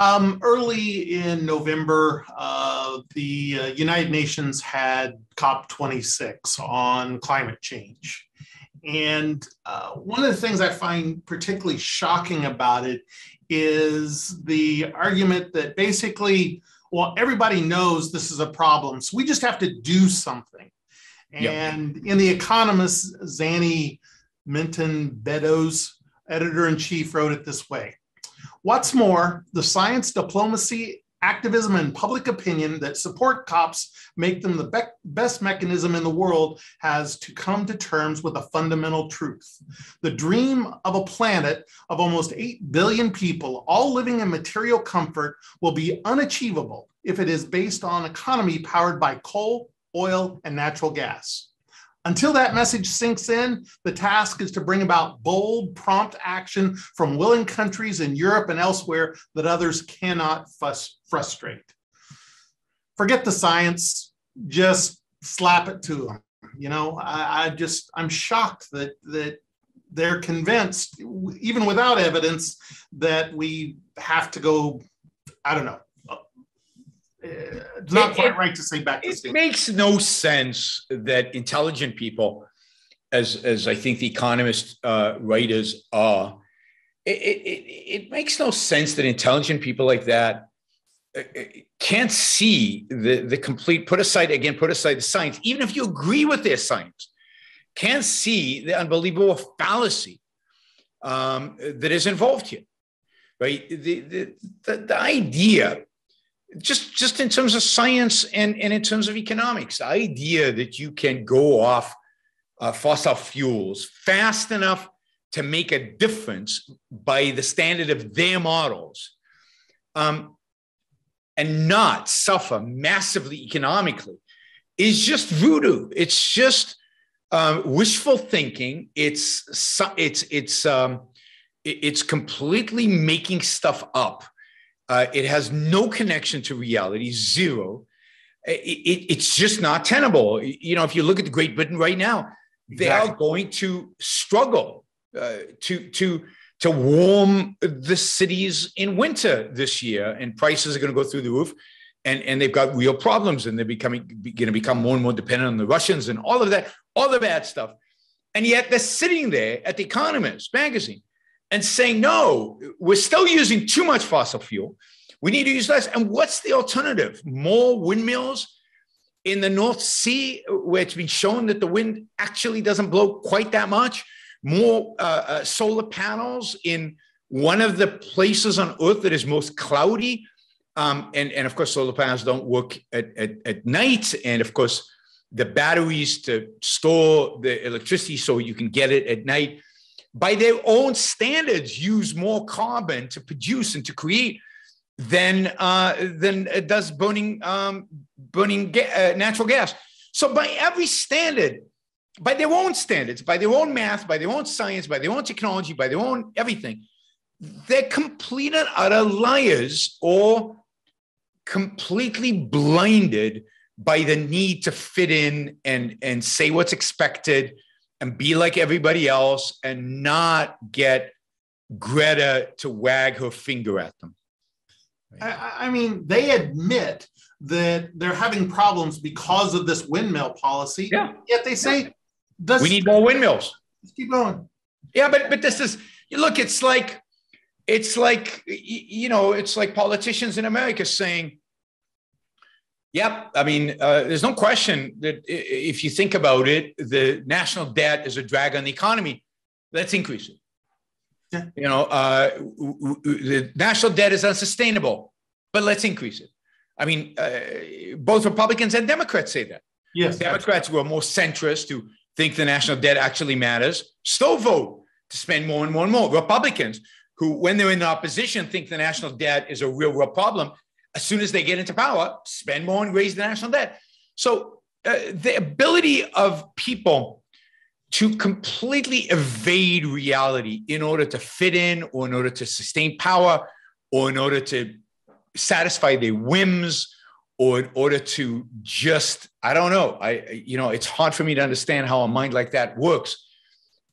Um, early in November, uh, the uh, United Nations had COP26 on climate change. And uh, one of the things I find particularly shocking about it is the argument that basically, well, everybody knows this is a problem, so we just have to do something. And yep. in The Economist, Zanny Minton Beddoes, editor in chief, wrote it this way What's more, the science, diplomacy, activism, and public opinion that support COPs make them the be- best mechanism in the world has to come to terms with a fundamental truth. The dream of a planet of almost 8 billion people, all living in material comfort, will be unachievable if it is based on economy powered by coal, oil, and natural gas. Until that message sinks in, the task is to bring about bold, prompt action from willing countries in Europe and elsewhere that others cannot fuss, frustrate. Forget the science, just slap it to them. You know, I, I just, I'm shocked that, that they're convinced, even without evidence, that we have to go, I don't know, uh, it's not it, quite right to say back to It makes no sense that intelligent people, as as I think the economist uh, writers are, it, it, it makes no sense that intelligent people like that uh, uh, can't see the the complete. Put aside again, put aside the science. Even if you agree with their science, can't see the unbelievable fallacy um, that is involved here. Right, the the, the, the idea just just in terms of science and, and in terms of economics the idea that you can go off uh, fossil fuels fast enough to make a difference by the standard of their models um, and not suffer massively economically is just voodoo. It's just um, wishful thinking. It's it's it's um, it's completely making stuff up uh, it has no connection to reality, zero. It, it, it's just not tenable. You know, if you look at the Great Britain right now, they exactly. are going to struggle uh, to to to warm the cities in winter this year, and prices are going to go through the roof. And, and they've got real problems, and they're becoming going to become more and more dependent on the Russians and all of that, all the bad stuff. And yet they're sitting there at the Economist magazine and saying, no, we're still using too much fossil fuel. We need to use less. And what's the alternative? More windmills in the North Sea, where it's been shown that the wind actually doesn't blow quite that much. More uh, uh, solar panels in one of the places on Earth that is most cloudy. Um, and, and of course, solar panels don't work at, at, at night. And of course, the batteries to store the electricity so you can get it at night by their own standards, use more carbon to produce and to create than uh, than does burning um, burning ga- uh, natural gas. So by every standard, by their own standards, by their own math, by their own science, by their own technology, by their own everything, they're complete and utter liars or completely blinded by the need to fit in and and say what's expected and be like everybody else and not get Greta to wag her finger at them. I, I, mean, they admit that they're having problems because of this windmill policy. Yeah. Yet they say, yeah. we need more windmills. Let's keep going. Yeah, but but this is look. It's like it's like you know, it's like politicians in America saying, Yep. I mean, uh, there's no question that if you think about it, the national debt is a drag on the economy. Let's increase it. Yeah. You know, uh, the national debt is unsustainable, but let's increase it. I mean, uh, both Republicans and Democrats say that. Yes. Democrats who are more centrist, who think the national debt actually matters, still vote to spend more and more and more. Republicans, who, when they're in opposition, think the national debt is a real, real problem, as soon as they get into power, spend more and raise the national debt. So uh, the ability of people to completely evade reality in order to fit in or in order to sustain power or in order to satisfy their whims or in order to just i don't know i you know it's hard for me to understand how a mind like that works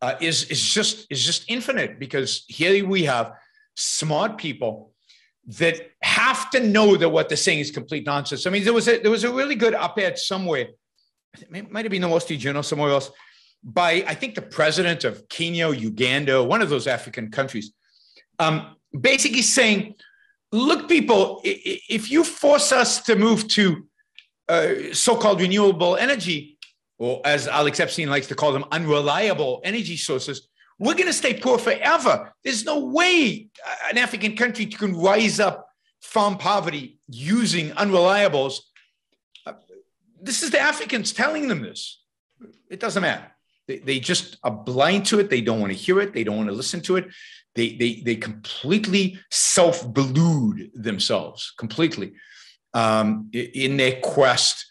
uh, is is just is just infinite because here we have smart people that have to know that what they're saying is complete nonsense. I mean, there was a there was a really good op-ed somewhere, it might have been the Wall Street Journal, somewhere else, by I think the president of Kenya, Uganda, one of those African countries, um, basically saying, "Look, people, if you force us to move to uh, so-called renewable energy, or as Alex Epstein likes to call them, unreliable energy sources." We're going to stay poor forever. There's no way an African country can rise up from poverty using unreliables. This is the Africans telling them this. It doesn't matter. They, they just are blind to it. They don't want to hear it. They don't want to listen to it. They, they, they completely self delude themselves completely um, in their quest.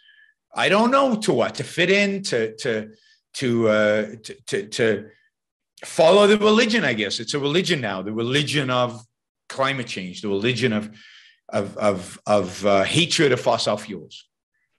I don't know to what to fit in to to to uh, to, to, to follow the religion, I guess. It's a religion now, the religion of climate change, the religion of of of, of uh, hatred of fossil fuels.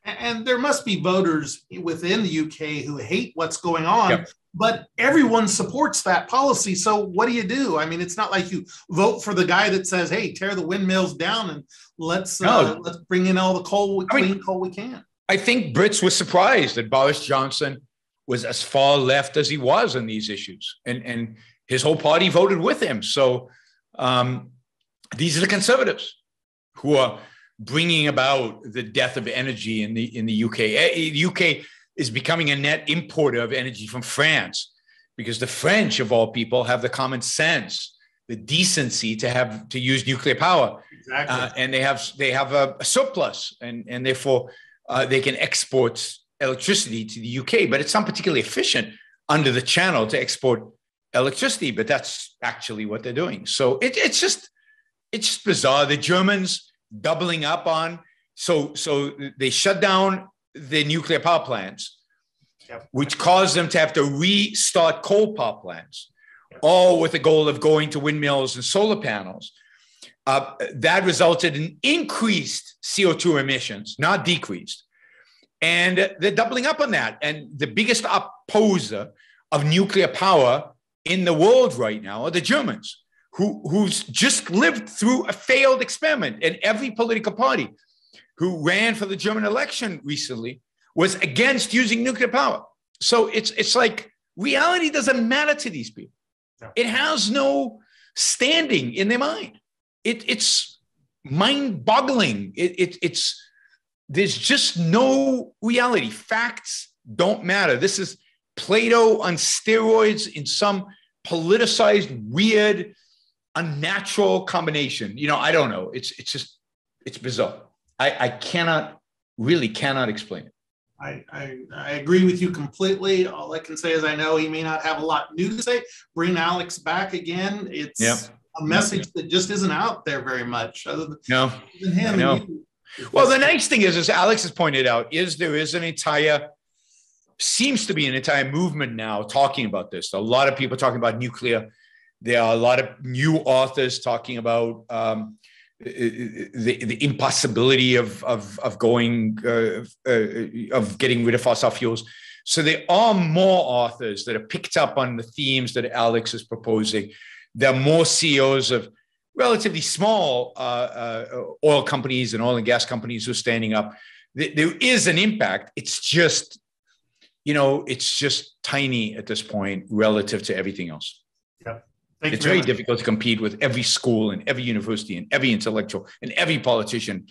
And there must be voters within the UK who hate what's going on, yep. but everyone supports that policy. So what do you do? I mean, it's not like you vote for the guy that says, "Hey, tear the windmills down and let's no. uh, let's bring in all the coal, clean I mean, coal we can." I think Brits were surprised that Boris Johnson was as far left as he was on these issues, and and his whole party voted with him. So um, these are the conservatives who are bringing about the death of energy in the in the UK. Eh, the UK is becoming a net importer of energy from France because the French, of all people, have the common sense, the decency to have to use nuclear power, exactly. uh, and they have they have a, a surplus, and and therefore uh, they can export electricity to the UK, but it's not particularly efficient under the channel to export electricity. But that's actually what they're doing. So it, it's just it's just bizarre. The Germans doubling up on so so they shut down the nuclear power plants, yep. which caused them to have to restart coal power plants, yep. all with the goal of going to windmills and solar panels. Uh, that resulted in increased CO2 emissions, not decreased. And they're doubling up on that. And the biggest opposer of nuclear power in the world right now are the Germans, who, who's just lived through a failed experiment. And every political party who ran for the German election recently was against using nuclear power. So it's, it's like reality doesn't matter to these people. It has no standing in their mind. It, it's mind boggling. It, it, it's, there's just no reality. Facts don't matter. This is Plato on steroids in some politicized, weird, unnatural combination. You know, I don't know. It's it's just it's bizarre. I, I cannot really cannot explain it. I, I, I, agree with you completely. All I can say is I know he may not have a lot new to say. Bring Alex back again. It's yep. a message yep. that just isn't out there very much. Other than, no, than him. Well, the nice thing is, as Alex has pointed out, is there is an entire seems to be an entire movement now talking about this. A lot of people talking about nuclear. There are a lot of new authors talking about um, the, the impossibility of of, of going uh, uh, of getting rid of fossil fuels. So there are more authors that have picked up on the themes that Alex is proposing. There are more CEOs of relatively small uh, uh, oil companies and oil and gas companies who are standing up. There is an impact. It's just, you know, it's just tiny at this point relative to everything else. Yeah. Thank it's very, difficult to compete with every school and every university and every intellectual and every politician.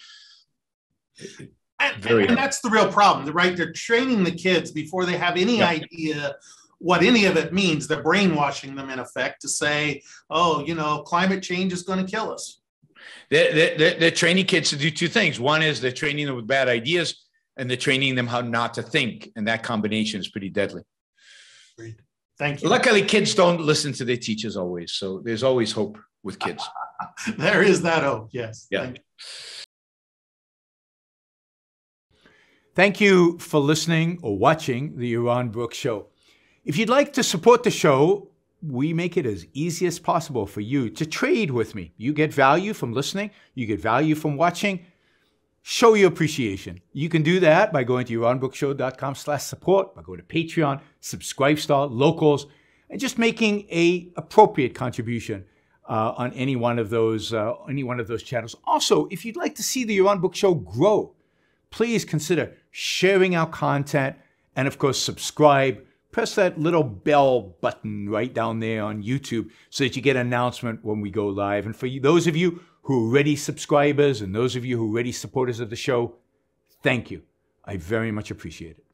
And, and, that's the real problem, right? They're training the kids before they have any yeah. idea what any of it means. They're brainwashing them in effect to say, oh, you know, climate change is going to kill us. They're, they're, they're, training kids to do two things. One is they're training them with bad ideas, and they're training them how not to think. And that combination is pretty deadly. Great. Thank you. Luckily, kids don't listen to their teachers always. So there's always hope with kids. there is that hope. Yes. Yeah. Thank you Thank you for listening or watching the Yaron Brooks Show. If you'd like to support the show, we make it as easy as possible for you to trade with me. You get value from listening, you get value from watching. Show your appreciation. You can do that by going to yaronbrookshow.com slash support, by going to Patreon, Subscribestar, Locals, and just making a appropriate contribution uh, on any one of those uh, any one of those channels. Also, if you'd like to see the Yaron Brook Show grow, please consider sharing our content and, of course, subscribe. Press that little bell button right down there on YouTube so that you get an announcement when we go live. And for you, those of you who are already subscribers and those of you who are already supporters of the show, thank you. I very much appreciate it.